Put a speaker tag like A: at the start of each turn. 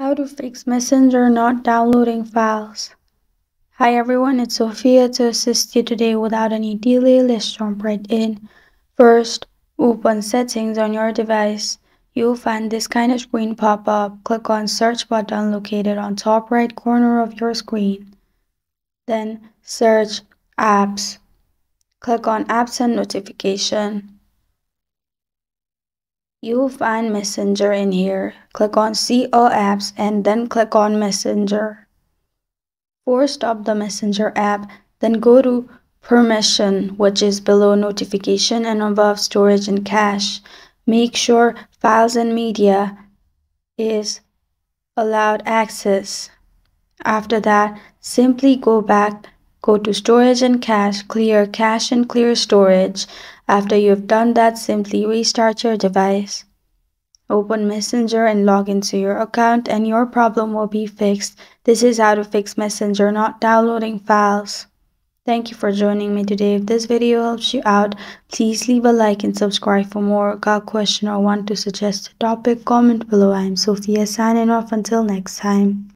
A: How to fix Messenger not downloading files. Hi everyone, it's Sophia to assist you today without any delay. Let's jump right in. First, open settings on your device. You'll find this kind of screen pop up. Click on search button located on top right corner of your screen. Then search apps. Click on apps and notification. You will find Messenger in here. Click on See All Apps and then click on Messenger. Force stop the Messenger app, then go to Permission, which is below Notification and above Storage and Cache. Make sure Files and Media is allowed access. After that, simply go back, go to Storage and Cache, clear cache and clear storage. After you've done that, simply restart your device. Open Messenger and log into your account and your problem will be fixed. This is how to fix Messenger not downloading files. Thank you for joining me today. If this video helps you out, please leave a like and subscribe for more. Got a question or want to suggest a topic? Comment below. I am Sophia signing off until next time.